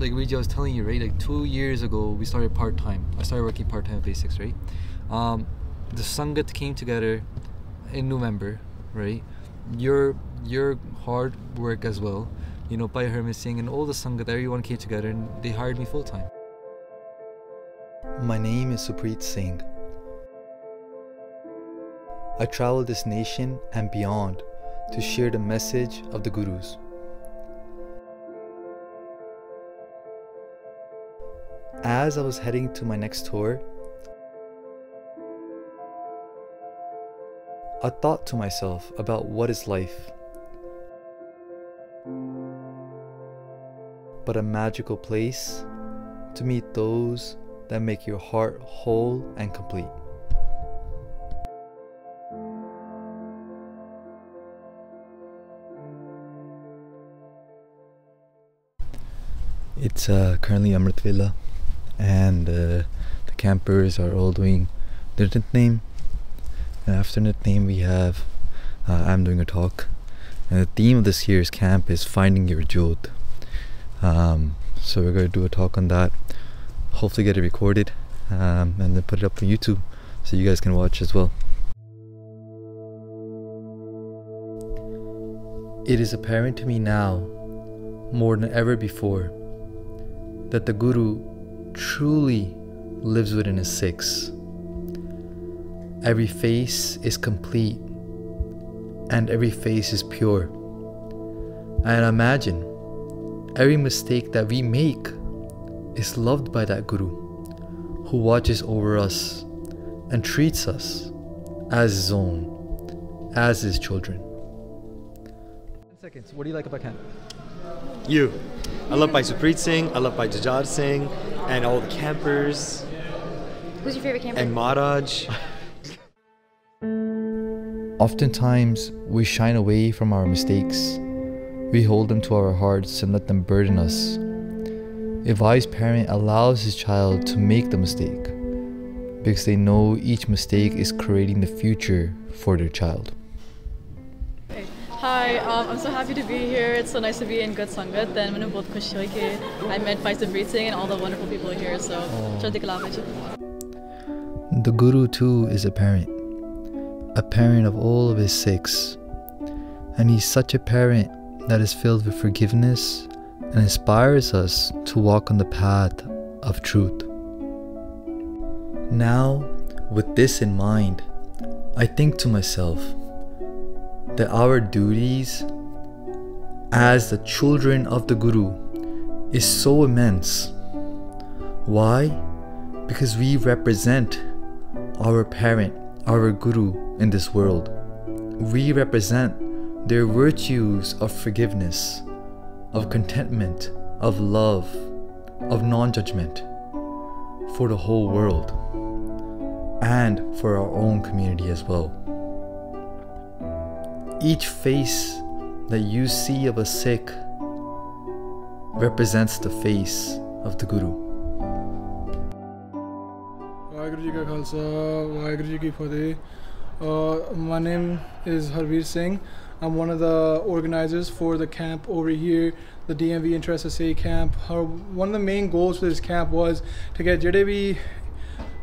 like Reggie, I was telling you, right? Like two years ago, we started part time. I started working part time at Basics, right? Um, the Sangat came together in November, right? Your your hard work as well, you know, by Hermit Singh and all the Sangat, everyone came together and they hired me full time. My name is Supreet Singh. I travel this nation and beyond to share the message of the Gurus. As I was heading to my next tour, I thought to myself about what is life. But a magical place to meet those that make your heart whole and complete. It's uh, currently Amrit Vela, and uh, the campers are all doing their name. And after name, we have uh, I'm doing a talk, and the theme of this year's camp is finding your jod. Um, so we're going to do a talk on that. Hopefully, get it recorded um, and then put it up on YouTube so you guys can watch as well. It is apparent to me now, more than ever before, that the Guru truly lives within his Sikhs. Every face is complete and every face is pure. And imagine every mistake that we make is loved by that Guru who watches over us and treats us as his own, as his children. Ten Seconds. What do you like about camp? You. I love Bhai Supreet Singh, I love Bhai Jujhar Singh, and all the campers, Who's your favorite camper? and Maharaj. Oftentimes, we shine away from our mistakes. We hold them to our hearts and let them burden us. A wise parent allows his child to make the mistake because they know each mistake is creating the future for their child. Hi, um, I'm so happy to be here. It's so nice to be in Good Sangat. Then मैंने बहुत खुशी हुई I met Vice Breathing and all the wonderful people here. So, oh. चढ़ती The Guru too is a parent, a parent of all of his Sikhs. And he's such a parent that is filled with forgiveness and inspires us to walk on the path of truth. Now, with this in mind, I think to myself, that our duties as the children of the Guru is so immense. Why? Because we represent our parent, our Guru in this world. We represent their virtues of forgiveness, of contentment, of love, of non judgment for the whole world and for our own community as well. Each face that you see of a Sikh represents the face of the Guru. Uh, my name is Harvir Singh. I'm one of the organizers for the camp over here, the DMV InterSSA camp. One of the main goals for this camp was to get ਜਿਹੜੇ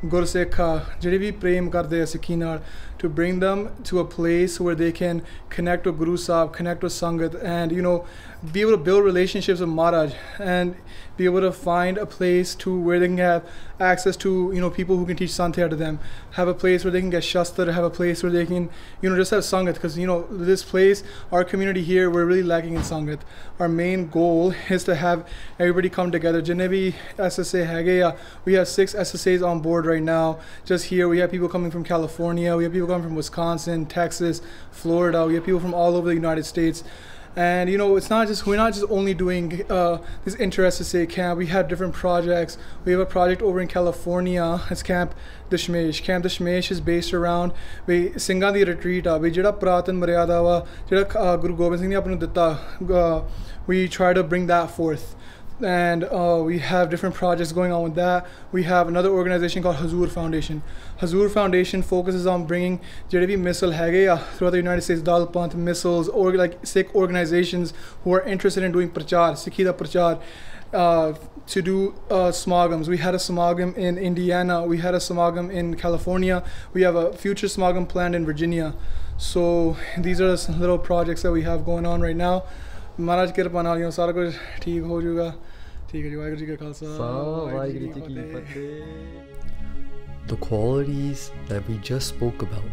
Gursekha, Jirivi Prem Karde Sikhinal, to bring them to a place where they can connect with Guru Sahib, connect with Sangat, and you know, be able to build relationships with Maharaj and be able to find a place to where they can have access to you know people who can teach Santhya to them, have a place where they can get Shastra, have a place where they can you know just have Sangat because you know this place, our community here, we're really lacking in Sangat. Our main goal is to have everybody come together. Jinevi SSA hage ya, we have six SSAs on board right now. Just here, we have people coming from California, we have people coming from Wisconsin, Texas, Florida. We have people from all over the United States. And you know, it's not just we're not just only doing uh, this say camp. We have different projects. We have a project over in California. It's Camp Dashmesh. Camp Dashmesh is based around we ਸਿੰਘਾਂ retreat. Retreat ਆ ਵੀ ਜਿਹੜਾ ਪ੍ਰਾਤਨ ਮਰਿਆਦਾ ਵਾ ਜਿਹੜਾ Guru Gobind we try to bring that forth and uh, we have different projects going on with that. We have another organization called Hazur Foundation. Hazur Foundation focuses on bringing ਜਿਹੜੇ missile hagia uh, throughout the United States dal missiles, or like Sikh organizations who are interested in doing prachar, Sikhida prachar uh, to do uh. We had a samagam in Indiana. We had a samagam in California. We have a future samagam planned in Virginia. So these are the little projects that we have going on right now. ਮਹਾਰਾਜ ਕਿਰਪਾ ਨਾਲ ਸਾਰਾ ਕੁਝ ਠੀਕ ਹੋ ਜਾਊਗਾ the qualities that we just spoke about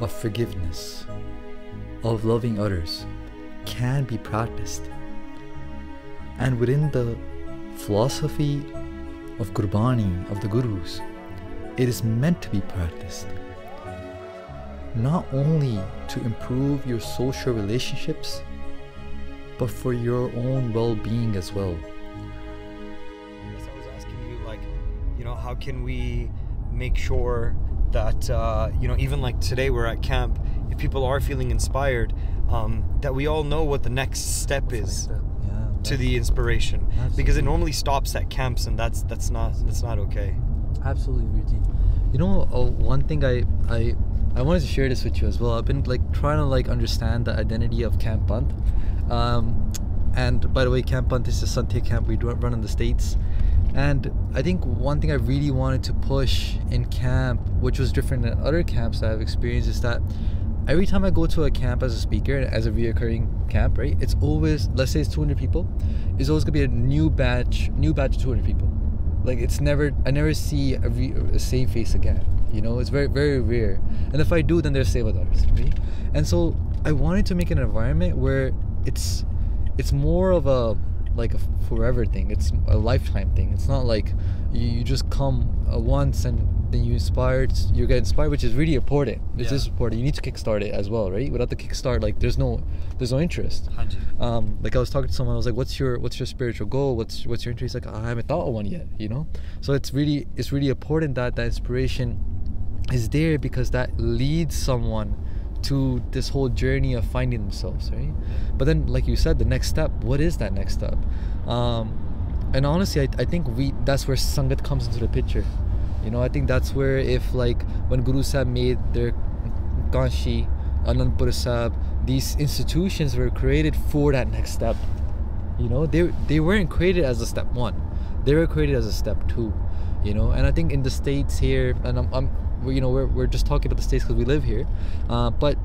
of forgiveness, of loving others, can be practiced. And within the philosophy of Gurbani, of the Gurus, it is meant to be practiced. Not only to improve your social relationships, but for your own well being as well. How can we make sure that, uh, you know, even like today we're at camp, if people are feeling inspired, um, that we all know what the next step is Yeah, to the inspiration, because it normally stops at camps, and that's that's not that's not okay. Absolutely, Virji. You know, uh, one thing I I I wanted to share this with you as well. I've been like trying to like understand the identity of Camp Bunt. Um, and by the way, Camp Bunt is a Sante camp we run in the states. And I think one thing I really wanted to push in camp, which was different than other camps that I've experienced, is that every time I go to a camp as a speaker, as a reoccurring camp, right? It's always let's say it's 200 people. It's always gonna be a new batch, new batch of 200 people like it's never i never see a, re, a same face again you know it's very very rare and if i do then they're with others right? and so i wanted to make an environment where it's it's more of a like a forever thing it's a lifetime thing it's not like you, you just come uh, once and then you inspired you get inspired which is really important it's Yeah. just important you need to kickstart it as well right without the kickstart like there's no there's no interest um, like I was talking to someone, I was like, "What's your what's your spiritual goal? What's what's your interest?" Like, I haven't thought of one yet, you know. So it's really it's really important that that inspiration is there because that leads someone to this whole journey of finding themselves, right? But then, like you said, the next step. What is that next step? Um, and honestly, I, I think we that's where sangat comes into the picture. You know, I think that's where if like when Guru Sahib made their Kanshi, Anandpur Sahib, these institutions were created for that next step. You know, they they weren't created as a step one; they were created as a step two. You know, and I think in the states here, and I'm, I'm you know, we're, we're just talking about the states because we live here, uh, but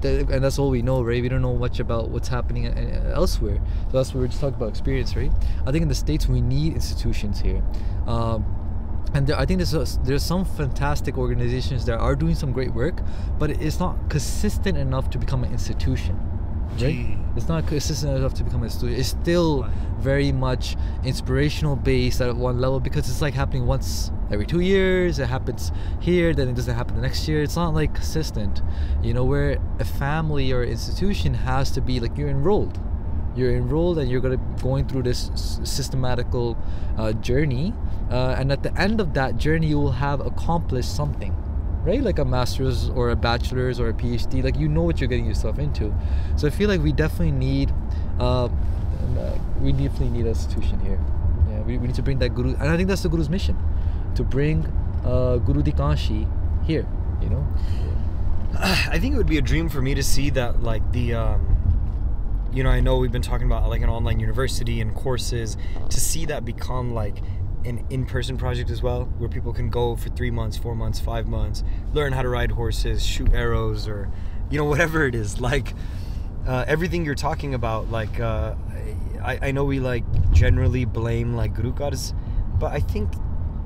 the, and that's all we know, right? We don't know much about what's happening e- e- elsewhere. So that's what we're just talking about experience, right? I think in the states we need institutions here. Um, and there, I think there's a, there's some fantastic organizations that are doing some great work, but it's not consistent enough to become an institution. Right? It's not consistent enough to become a institution. It's still Right. very much inspirational based at one level because it's like happening once every two years. It happens here, then it doesn't happen the next year. It's not like consistent. You know, where a family or institution has to be like you're enrolled you're enrolled and you're gonna going through this s- systematical uh, journey uh, and at the end of that journey you will have accomplished something right? Like a master's or a bachelor's or a phd like you know what you're getting yourself into. So i feel like we definitely need uh, we definitely need a institution here. Yeah we, we need to bring that guru and i think that's the guru's mission to bring uh, guru dikanshi here you know? I think it would be a dream for me to see that, like the, um, you know, I know we've been talking about like an online university and courses. To see that become like an in-person project as well, where people can go for three months, four months, five months, learn how to ride horses, shoot arrows, or you know whatever it is. Like uh, everything you're talking about. Like uh, I, I know we like generally blame like guru but I think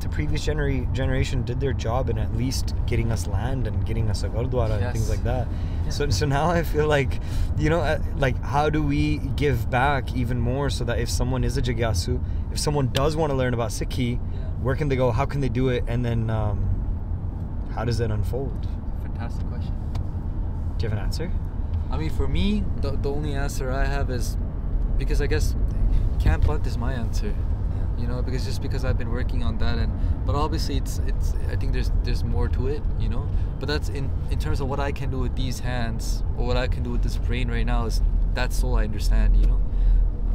the previous genera- generation did their job in at least getting us land and getting us a gurdwara and things like that. So, so now I feel like, you know, uh, like how do we give back even more so that if someone is a jagyasu, if someone does want to learn about Sikhi, where can they go? How can they do it? And then um, how does that unfold? fantastic question Do you have an answer? I mean, for me, the, the only answer I have is because I guess Camp Bunt is my answer. You know, because just because I've been working on that, and but obviously it's it's I think there's there's more to it. You know, but that's in in terms of what I can do with these hands or what I can do with this brain right now is that's all I understand. You know,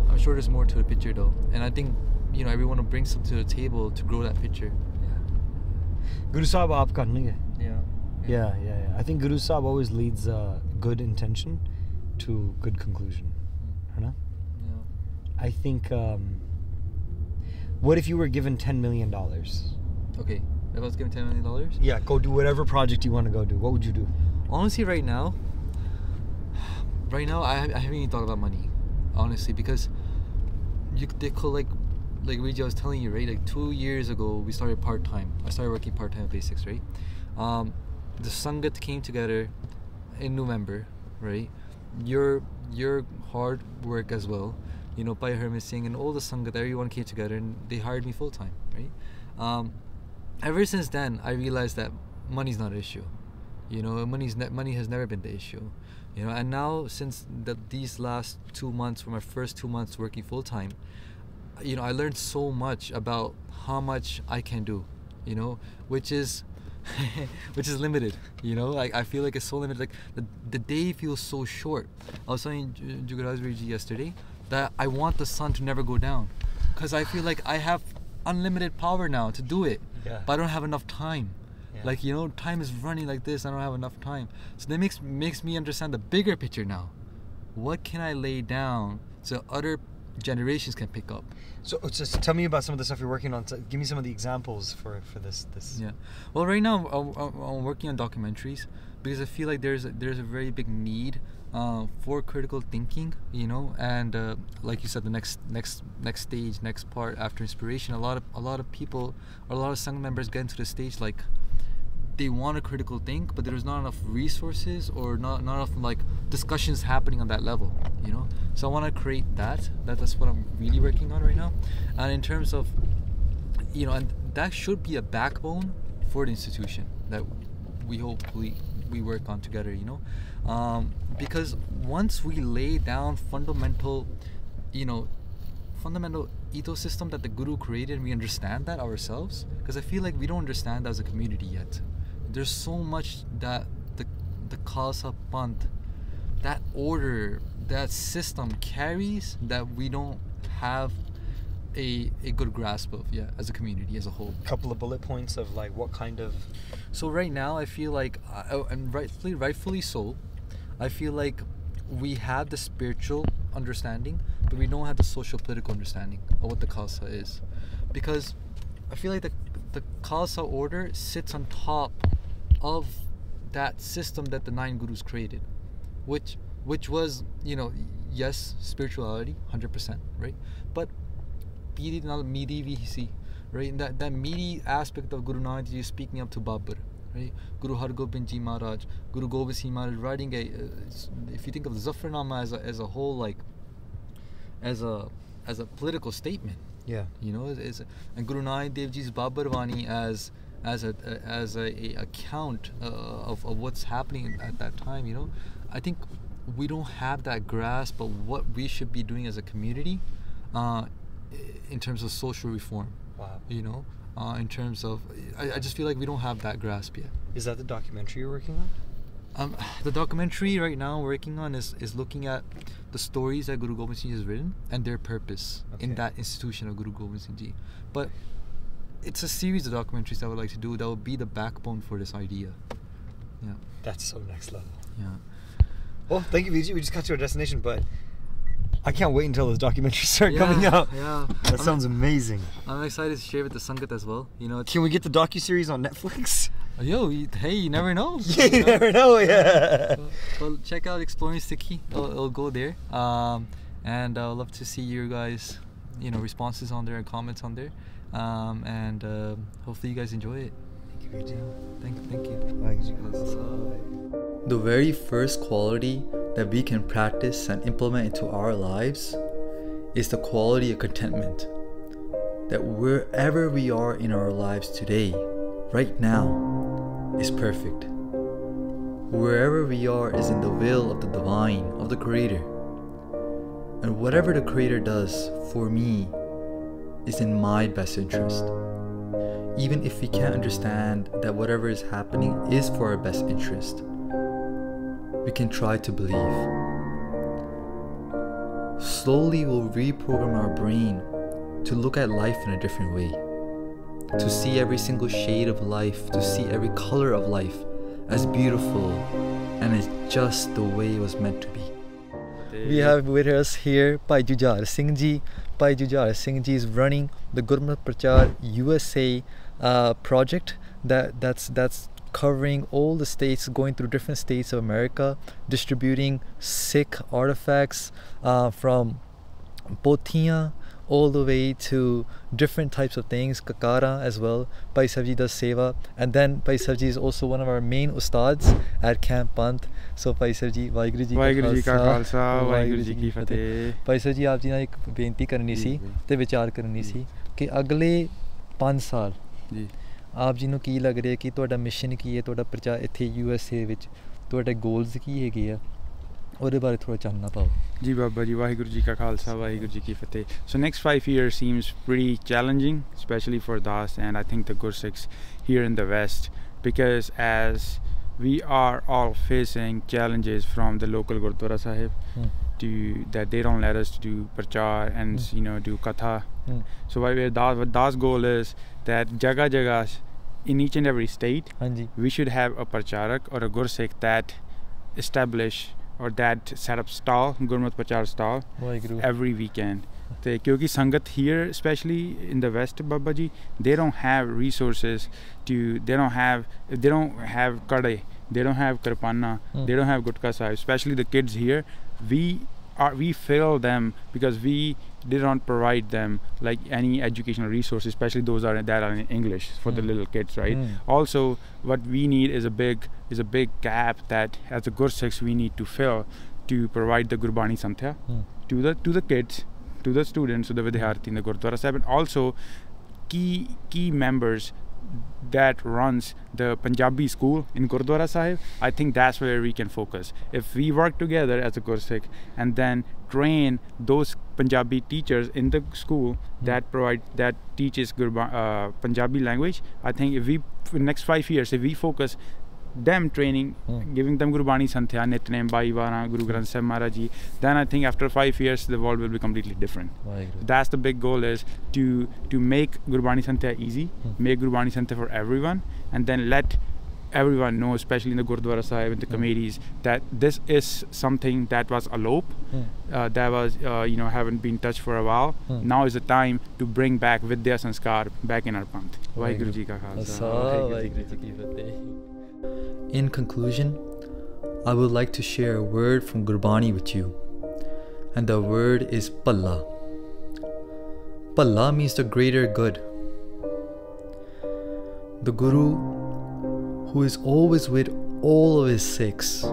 I'm sure there's more to the picture though, and I think you know everyone will bring something to the table to grow that picture. Guru Sahib nahi hai. Yeah. Yeah, yeah, yeah. I think Guru Sahib always leads uh, good intention to good conclusion. Mm. Know? Yeah. I think um, What if you were given ten million dollars? Okay, if I was given ten million dollars, Yeah, go do whatever project you want to go do. What would you do? honestly, right now, right now, I, I haven't even thought about money, honestly, because you they could like, like Riji, I was telling you, right? Like two years ago, we started part time. I started working part time at Basics, right? Um, the Sangat came together in November, right? Your your hard work as well, you know, by Herman Singh and all the Sangat, everyone came together and they hired me full time, right? Um, ever since then, I realized that money's not an issue. You know, money's ne- money has never been the issue. You know, and now since the, these last two months, were my first two months working full time, you know, I learned so much about how much I can do. You know, which is which is limited. You know, like I feel like it's so limited. Like the, the day feels so short. I was telling J- Jugaraj yesterday that I want the sun to never go down, because I feel like I have unlimited power now to do it, Yeah. but I don't have enough time. Like you know, time is running like this. I don't have enough time. So that makes makes me understand the bigger picture now. What can I lay down so other generations can pick up? So just tell me about some of the stuff you're working on. Give me some of the examples for for this this. Yeah. Well, right now I'm, working on documentaries because I feel like there's a, there's a very big need uh, for critical thinking. You know, and uh, like you said, the next next next stage, next part after inspiration, a lot of a lot of people, or a lot of Sangha members get into the stage like they want to critical think, but there's not enough resources or not not enough like discussions happening on that level. You know, so I want to create that. That that's what I'm really working on right now. And in terms of you know, and that should be a backbone for the institution that we hopefully we work on together. You know, um, because once we lay down fundamental, you know, fundamental ecosystem that the guru created, and we understand that ourselves. Because I feel like we don't understand as a community yet. There's so much that the the Khalsa Panth, that order, that system carries that we don't have a, a good grasp of yeah as a community as a whole Couple of bullet points of like what kind of. so right now i feel like and rightfully rightfully so i feel like we have the spiritual understanding but we don't have the social political understanding of what the khalsa is because i feel like the the khalsa order sits on top of that system that the nine gurus created, which which was you know yes spirituality 100% right, but piri miri vihisi right that that miri aspect of Guru Nanak Ji speaking up to Babur Right? Guru Har Gobind Ji Maharaj, Guru Gobind Singh Maharaj writing a, uh, if you think of the Zafarnama as a, as a whole, like, as a, as a political statement. Yeah. You know, as, and Guru Nanak Dev Ji's Babarwani as as a as a, a account uh, of, of what's happening at that time you know I think we don't have that grasp of what we should be doing as a community uh, in terms of social reform Wow. you know uh, in terms of I, I just feel like we don't have that grasp yet Is that the documentary you're working on? um, the documentary right now working on is, is looking at the stories that Guru Gobind Singh has written and their purpose Okay. in that institution of Guru Gobind Singh Ji. But it's a series of documentaries that I would like to do that will be the backbone for this idea. Yeah, That's so next level. yeah. Well, thank you, Vijay. We just got to our destination, but I can't wait until those documentaries start Yeah, coming out. yeah. That I'm- sounds amazing. I'm excited to share with the Sangat as well. You know, Can we get the docu series on Netflix? yo, hey, you never know. Yeah, you never know. Yeah. well, well, check out Exploring Sikhi. It'll, it'll go there. Um, and I'd love to see your guys, you know, responses on there and comments on there. Um, and uh, hopefully you guys enjoy it. Thank you, VG. Thank, thank you. Thank you. The very first quality that we can practice and implement into our lives is the quality of contentment. That wherever we are in our lives today, right now, is perfect. Wherever we are is in the will of the divine, of the Creator. And whatever the Creator does for me is in my best interest. Even if we can't understand that whatever is happening is for our best interest, we can try to believe. Slowly, we'll reprogram our brain to look at life in a different way, to see every single shade of life, to see every color of life as beautiful and as just the way it was meant to be. We have with us here Bhai Jujhar Singh Ji, Jujhar Singh ji is running the Gurmat Prachar USA uh, project that that's that's covering all the states, going through different states of America, distributing Sikh artifacts uh, from Potiyan all the way to different types of things, kakara as well. Pai Savji does seva, and then Pai Savji is also one of our main ustads at Camp Pant. So Pai Savji, Waheguru ji Waheguru ji ਕਾ ਖਾਲਸਾ ਵਾਹਿਗੁਰੂ ਜੀ ਕੀ ਫਤਿਹ ਭਾਈ ਸਾਹਿਬ ਜੀ ਆਪ ਜੀ ਨਾਲ ਇੱਕ ਬੇਨਤੀ ਕਰਨੀ ਜੀ, ਸੀ ਜੀ। ਤੇ ਵਿਚਾਰ ਕਰਨੀ ਜੀ। ਸੀ ਕਿ ਅਗਲੇ 5 ਸਾਲ ਜੀ ਆਪ ਜੀ ਨੂੰ ਕੀ ਲੱਗ ਰਿਹਾ ਕਿ ਤੁਹਾਡਾ ਮਿਸ਼ਨ ਕੀ ਹੈ ਤੁਹਾਡਾ ਪ੍ਰਚਾਰ ਇੱਥੇ ਯੂ ਐਸ ਏ ਵਿੱਚ ਤੁਹਾਡੇ ਗੋਲਸ ਕੀ ਹੈਗੇ ਆ ਉਹਦੇ ਬਾਰੇ ਥੋੜਾ ਚਾਨਣਾ ਪਾਓ ਜੀ ਬਾਬਾ ਜੀ ਵਾਹਿਗੁਰੂ ਜੀ ਕਾ ਖਾਲਸਾ ਵਾਹਿਗੁਰੂ ਜੀ ਕੀ ਫਤਿਹ so next 5 years seems pretty challenging especially for Das and I think the Gursikhs here in the west because as we are all facing challenges from the local Gurdwara Sahib Hmm. to that they don't let us to do prachar and Hmm. you know do katha Hmm. so what we- Das, what Das goal is that jaga jaga in each and every state ਹਾਂਜੀ we should have a pracharak or a gursikh that establish Or that set stall Gurmat Prachar stall every weekend. ਤੇ ਕਿਉਂਕਿ ਸੰਗਤ here especially in the west Baba ji they don't have resources to they don't have they don't have kade they don't have karpana hmm. they don't have good sahib especially the kids here. We are we fail them because we did not provide them like any educational resources especially those are that are in english for the Hmm. little kids right Hmm. also what we need is a big is a big gap that as a Gursikhs we need to fill to provide the Gurbani Santhya Hmm. to the to the kids to the students to the Vidyarthi in the Gurdwara Sahib and also key key members that runs the Punjabi school in Gurdwara Sahib I think that's where we can focus. If we work together as a Gursikh and then train those Punjabi teachers in the school that provide that teaches Gurba, uh, Punjabi language I think if we for next 5 years if we focus them training, mm. giving them Gurbani Santhya, Nitnem, Baivara, Guru Granth Sahib Maharaj Ji, then I think after five years the world will be completely different. That's the big goal is to to make Gurbani Santhya easy, mm. make Gurbani Santhya for everyone, and then let everyone know, especially in the Gurdwara Sahib and the mm. committees, that this is something that was elope, mm. uh, that was, uh, you know, haven't been touched for a while. Mm. Now is the time to bring back Vidya Sanskar back in our Panth. Vaheguru Ji Ka Khalsa. In conclusion, I would like to share a word from Gurbani with you, and the word is Palla. Palla means the greater good. The Guru, who is always with all of his Sikhs,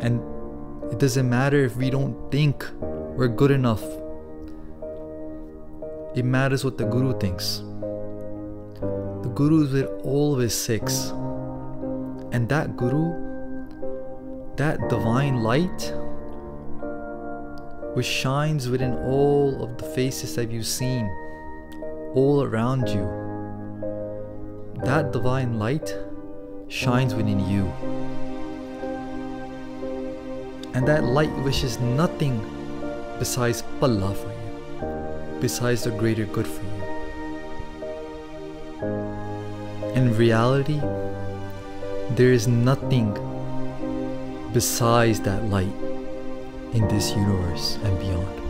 and it doesn't matter if we don't think we're good enough, it matters what the Guru thinks. The Guru is with all of his Sikhs. And that Guru, that divine light, which shines within all of the faces that you've seen, all around you, that divine light shines within you. And that light wishes nothing besides Palla for you, besides the greater good for you. In reality, there is nothing besides that light in this universe and beyond.